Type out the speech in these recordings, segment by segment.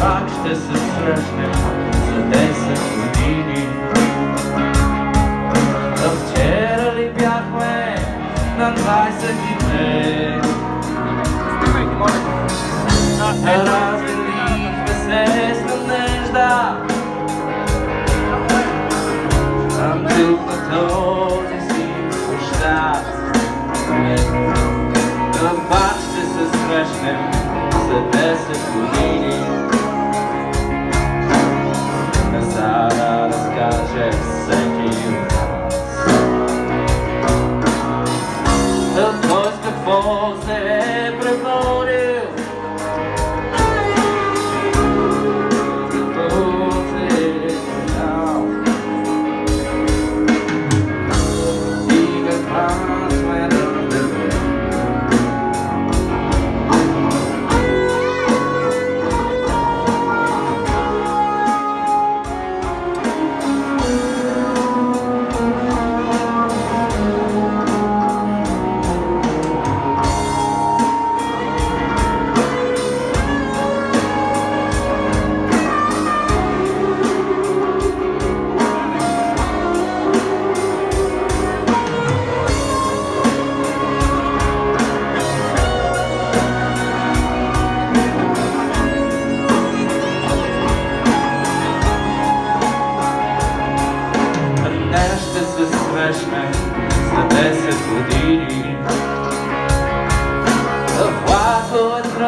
пак ще се срещнем за 10 години. Да вчера ли бяхме на 20-те? Стивайки, моля. Разделихме се с надежда. Ангел на този си пощад. Да пак ще се срещнем за 10 години.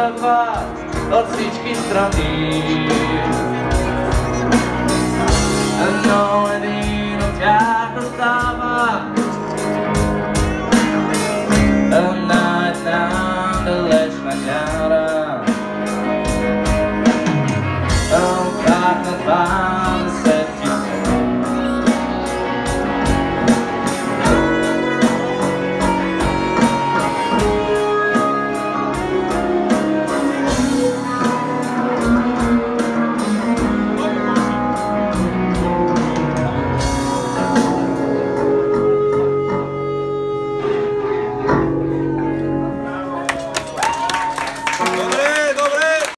Влакове тръгват от всички страни Но един от тях остава На една далечна гара Как на това